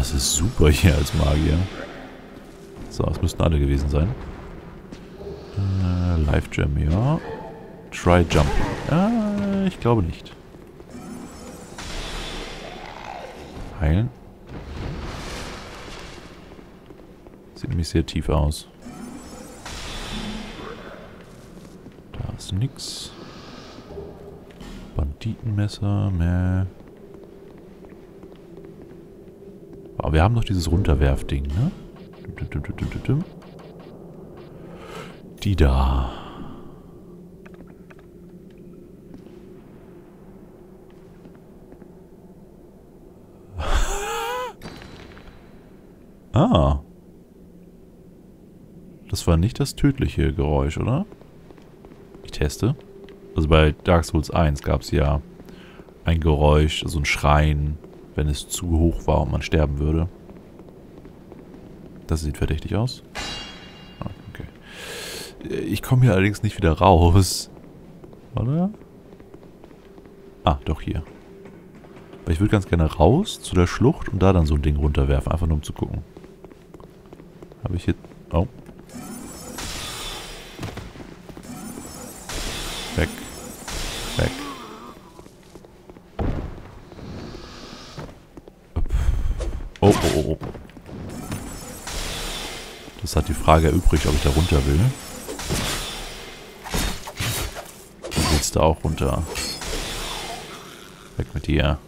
Das ist super hier als Magier. So, es müssten alle gewesen sein. Äh, Live Jam, ja. Try Jump. Ja, ich glaube nicht. Heilen. Sieht nämlich sehr tief aus. Da ist nix. Banditenmesser, meh. Aber wir haben doch dieses Runterwerfding, ne? Die da. ah. Das war nicht das tödliche Geräusch, oder? Ich teste. Also bei Dark Souls 1 gab es ja ein Geräusch, so ein Schreien, wenn es zu hoch war und man sterben würde. Das sieht verdächtig aus. Ah, okay. Ich komme hier allerdings nicht wieder raus. Oder? Ah, doch hier. Weil ich würde ganz gerne raus zu der Schlucht und da dann so ein Ding runterwerfen, einfach nur um zu gucken. Habe ich hier... Oh. Oh. Das hat die Frage erübrigt, ob ich da runter will. Du willst da auch runter. Weg mit dir.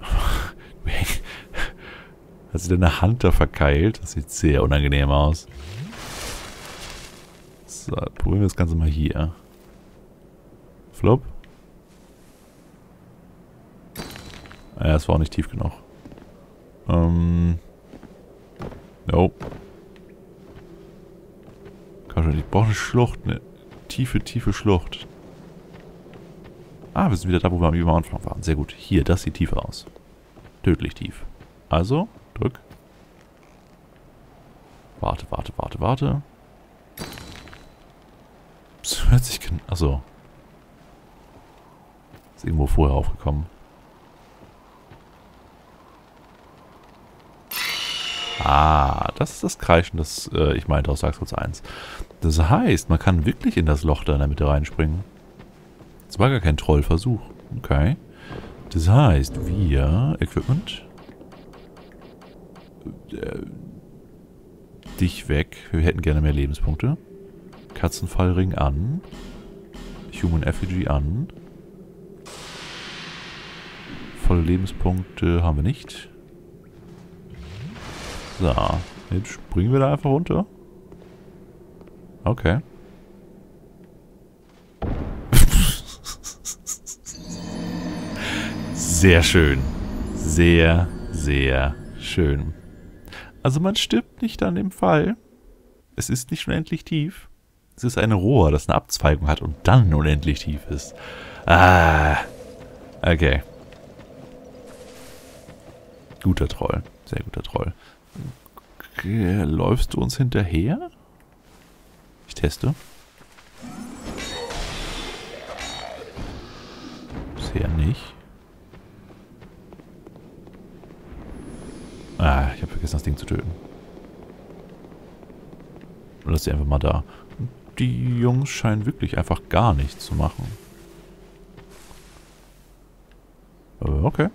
Hat sie deine Hand da verkeilt? Das sieht sehr unangenehm aus. So, probieren wir das Ganze mal hier. Flop. Ja, es war auch nicht tief genug. Ähm. No. Komm schon, ich brauche eine Schlucht. Eine tiefe, tiefe Schlucht. Ah, wir sind wieder da, wo wir am Anfang waren. Sehr gut. Hier, das sieht tief aus. Tödlich tief. Also, drück. Warte, warte, warte, warte. Das hört sich... Achso. Ist irgendwo vorher aufgekommen. Ah, das ist das Kreischen, das äh, ich meinte aus Dark Souls 1. Das heißt, man kann wirklich in das Loch da in der Mitte reinspringen. Das war gar kein Trollversuch. Okay. Das heißt, wir... Equipment. Äh, dich weg. Wir hätten gerne mehr Lebenspunkte. Katzenfallring an. Human Effigy an. Volle Lebenspunkte haben wir nicht. So, jetzt springen wir da einfach runter. Okay. Sehr schön. Sehr, sehr schön. Also man stirbt nicht an dem Fall. Es ist nicht unendlich tief. Es ist ein Rohr, das eine Abzweigung hat und dann unendlich tief ist. Ah. Okay. Guter Troll. Sehr guter Troll. Okay, läufst du uns hinterher? Ich teste. Bisher nicht. Ah, ich habe vergessen, das Ding zu töten. Lass sie einfach mal da. Die Jungs scheinen wirklich einfach gar nichts zu machen. Äh, okay.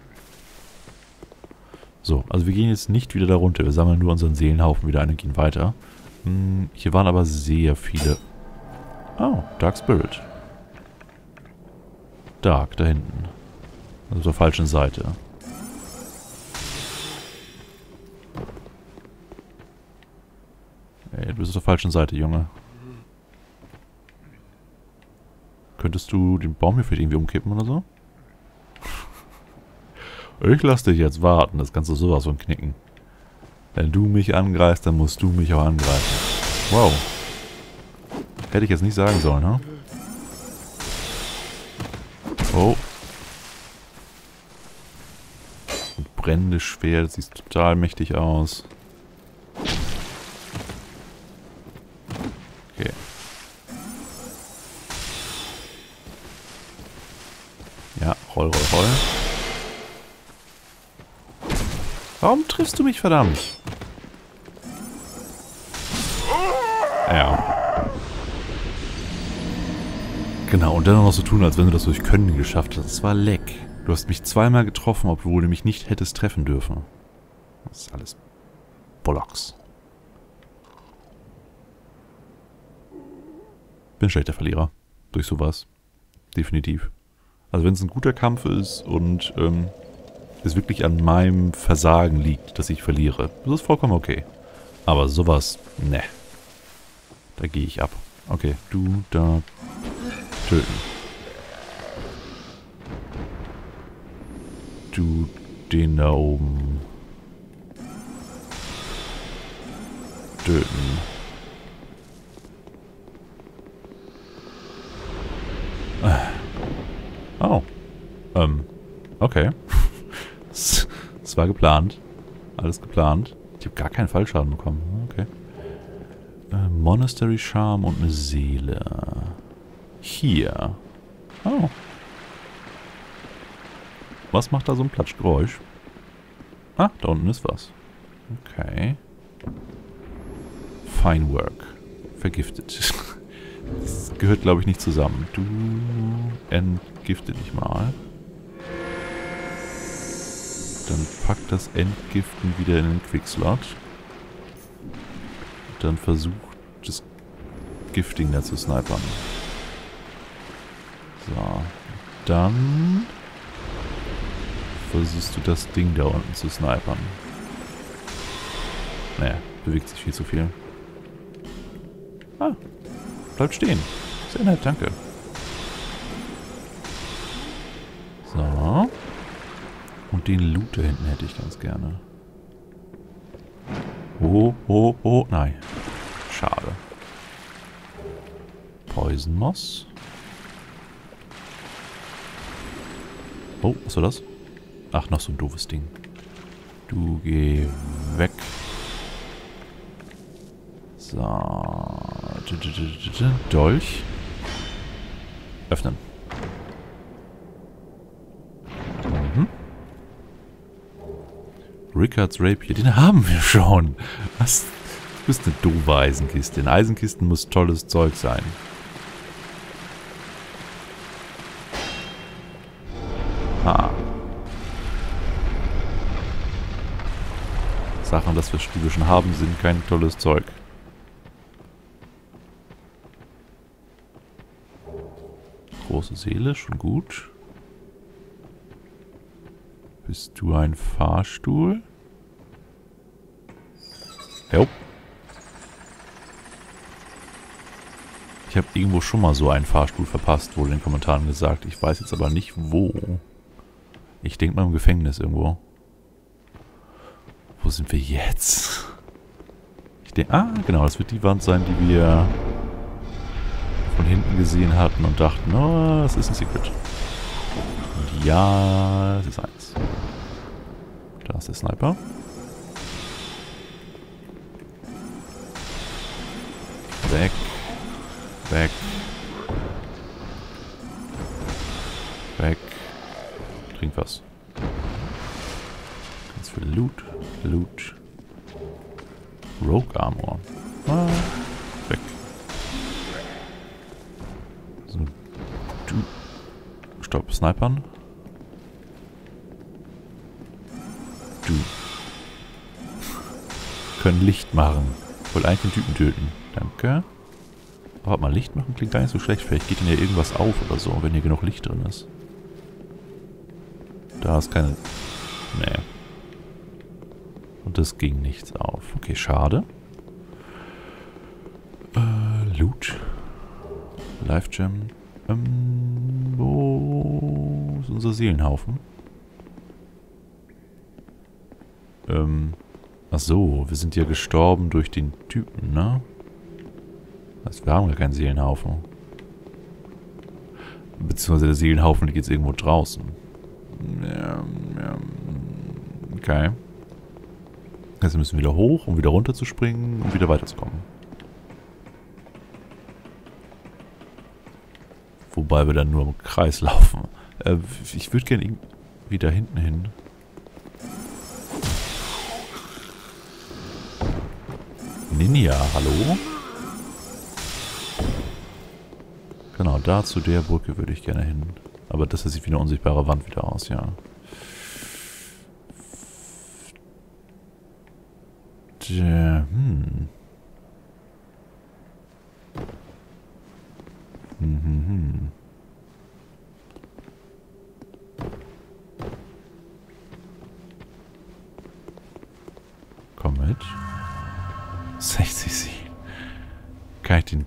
So, also wir gehen jetzt nicht wieder da runter. Wir sammeln nur unseren Seelenhaufen wieder ein und gehen weiter. Hm, hier waren aber sehr viele... Oh, Dark Spirit. Dark, da hinten. Also zur falschen Seite. Ey, du bist auf der falschen Seite, Junge. Könntest du den Baum hier vielleicht irgendwie umkippen oder so? Ich lass dich jetzt warten, das kannst du sowas von knicken. Wenn du mich angreifst, dann musst du mich auch angreifen. Wow. Hätte ich jetzt nicht sagen sollen, ne? Oh. Ein brennendes Schwert, sieht total mächtig aus. Okay. Ja, roll, roll, roll. Warum triffst du mich, verdammt? Ja. Genau, und dann noch so tun, als wenn du das durch Können geschafft hast. Das war leck. Du hast mich zweimal getroffen, obwohl du mich nicht hättest treffen dürfen. Das ist alles Bollocks. Bin ein schlechter Verlierer. Durch sowas. Definitiv. Also wenn es ein guter Kampf ist und ähm, es wirklich an meinem Versagen liegt, dass ich verliere, das ist vollkommen okay. Aber sowas, ne. Da gehe ich ab. Okay, du da töten. Du den da oben töten. Oh. Ähm. Okay. Es war geplant. Alles geplant. Ich habe gar keinen Fallschaden bekommen. Okay. Äh, Monastery Charm und eine Seele. Hier. Oh. Was macht da so ein Platschgeräusch? Ah, da unten ist was. Okay. Fine Work. Vergiftet. Das gehört, glaube ich, nicht zusammen. Du entgifte dich mal. Dann pack das Entgiften wieder in den Quickslot. Dann versuch das Gifting da zu snipern. So. Dann versuchst du das Ding da unten zu snipern. Naja, bewegt sich viel zu viel. Ah, bleibt stehen. Sehr nett, danke. Den Loot da hinten hätte ich ganz gerne. Oh, oh, oh, nein. Schade. Poison Moss. Oh, was war das? Ach, noch so ein doofes Ding. Du geh weg. So. Dolch. Öffnen. Rickards Rapier, den haben wir schon. Was? Du bist eine doofe Eisenkiste. In Eisenkisten muss tolles Zeug sein. Ah. Sachen, das wir schon haben, sind kein tolles Zeug. Große Seele, schon gut. Bist du ein Fahrstuhl? Jo. Ich habe irgendwo schon mal so einen Fahrstuhl verpasst, wurde in den Kommentaren gesagt. Ich weiß jetzt aber nicht wo. Ich denke mal im Gefängnis irgendwo. Wo sind wir jetzt? Ich denke, ah, genau, das wird die Wand sein, die wir von hinten gesehen hatten und dachten, oh, das ist ein Secret. Und ja, es ist eins. Da ist der Sniper. Weg. Weg. Weg. Trink was. Ganz viel Loot. Loot. Rogue Armor. Ah, weg. So. Du. Stopp, Snipern. Können Licht machen. Wollte eigentlich den Typen töten. Danke. Aber mal Licht machen klingt gar nicht so schlecht. Vielleicht geht denn hier irgendwas auf oder so, wenn hier genug Licht drin ist. Da ist keine... Nee. Und das ging nichts auf. Okay, schade. Äh, Loot. Life Gem. Ähm, wo ist unser Seelenhaufen? Ähm, ach so, wir sind ja gestorben durch den Typen, ne? Also wir haben gar keinen Seelenhaufen. Beziehungsweise der Seelenhaufen liegt jetzt irgendwo draußen. Ja, ja, okay. Also müssen wir wieder hoch, um wieder runter zu springen und wieder weiterzukommen. Wobei wir dann nur im Kreis laufen. Äh, ich würde gerne irgendwie da hinten hin. Ninja, hallo? Genau, da zu der Brücke würde ich gerne hin. Aber das sieht wie eine unsichtbare Wand wieder aus, ja. Tja, hm. Hm, hm, hm. 60 sie. Kann ich den...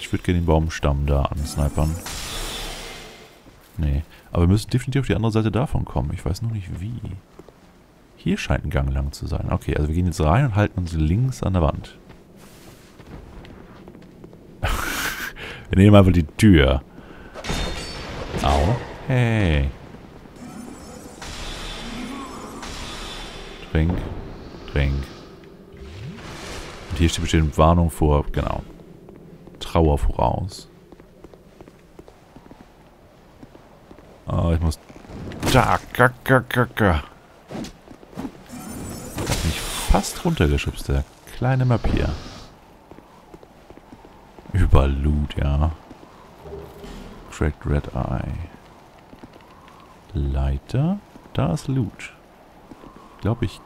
Ich würde gerne den Baumstamm da ansnipern. Nee. Aber wir müssen definitiv auf die andere Seite davon kommen. Ich weiß noch nicht wie. Hier scheint ein Gang lang zu sein. Okay, also wir gehen jetzt rein und halten uns links an der Wand. wir nehmen einfach die Tür. Au. Hey. Trink. Trink. Und hier steht bestimmt Warnung vor, genau. Trauer voraus. Oh, ich muss... Da, ga, ga. Hat mich fast runtergeschubst, der kleine Map hier. Über Loot, ja. Cracked Red Eye. Leiter. Da ist Loot. Ich glaube, ich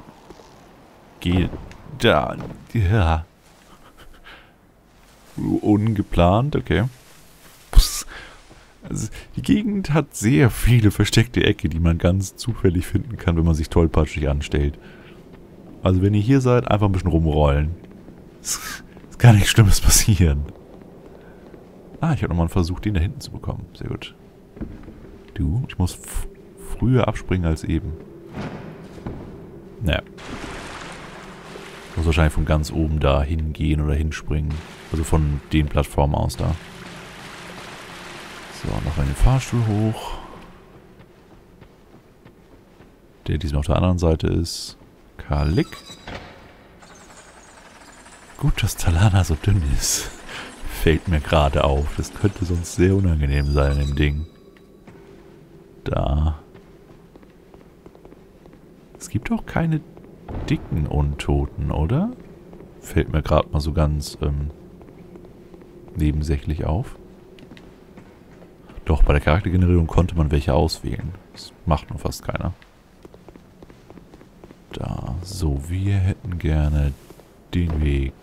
gehe da. Ja. Ungeplant, okay. Also die Gegend hat sehr viele versteckte Ecke, die man ganz zufällig finden kann, wenn man sich tollpatschig anstellt. Also wenn ihr hier seid, einfach ein bisschen rumrollen. Es kann nichts Schlimmes passieren. Ah, ich habe nochmal einen Versuch, den da hinten zu bekommen. Sehr gut. Du, ich muss früher abspringen als eben. Naja. Muss wahrscheinlich von ganz oben da hingehen oder hinspringen. Also von den Plattformen aus da. So, noch einen Fahrstuhl hoch. Der diesmal auf der anderen Seite ist. Kalik. Gut, dass Talana so dünn ist. Fällt mir gerade auf. Das könnte sonst sehr unangenehm sein im Ding. Da. Es gibt auch keine dicken Untoten, oder? Fällt mir gerade mal so ganz ähm, nebensächlich auf. Doch, bei der Charaktergenerierung konnte man welche auswählen. Das macht nur fast keiner. Da. So, wir hätten gerne den Weg.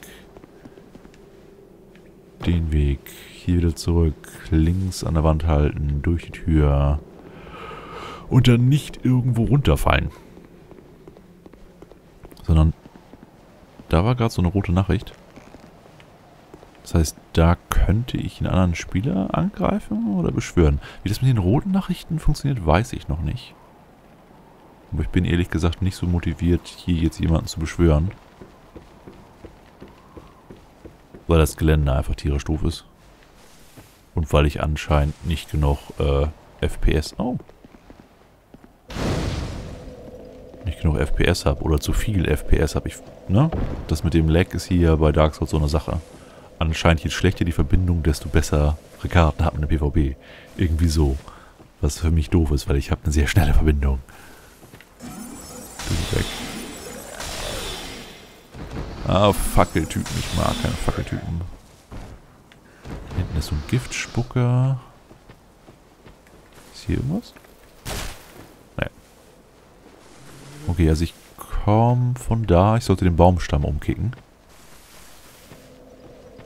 Den Weg. Hier wieder zurück. Links an der Wand halten. Durch die Tür. Und dann nicht irgendwo runterfallen. Sondern da war gerade so eine rote Nachricht. Das heißt, da könnte ich einen anderen Spieler angreifen oder beschwören. Wie das mit den roten Nachrichten funktioniert, weiß ich noch nicht. Aber ich bin ehrlich gesagt nicht so motiviert, hier jetzt jemanden zu beschwören. Weil das Gelände einfach tierisch doof ist. Und weil ich anscheinend nicht genug äh, FPS... Oh. Nicht genug FPS habe oder zu viel FPS habe. Ich, ne? Das mit dem Lag ist hier bei Dark Souls so eine Sache anscheinend je schlechter die Verbindung, desto bessere Karten hat man im PvP. Irgendwie so. Was für mich doof ist, weil ich habe eine sehr schnelle Verbindung. Du weg. Ah, Fackeltypen. Ich mag keine Fackeltypen. Hinten ist so ein Giftspucker. Ist hier irgendwas? Nein. Okay, also ich komme von da. Ich sollte den Baumstamm umkicken.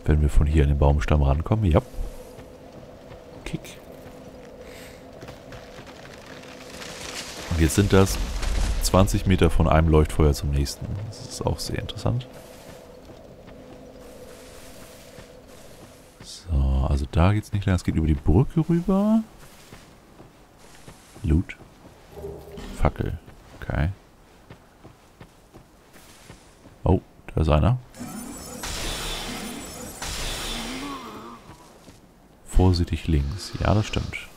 Wenn wir von hier an den Baumstamm rankommen. Ja. Kick. Und jetzt sind das 20 Meter von einem Leuchtfeuer zum nächsten. Das ist auch sehr interessant. So, also da geht es nicht lang. Es geht über die Brücke rüber. Loot. Fackel. Okay. Oh, da ist einer. vorsichtig links. Ja, das stimmt.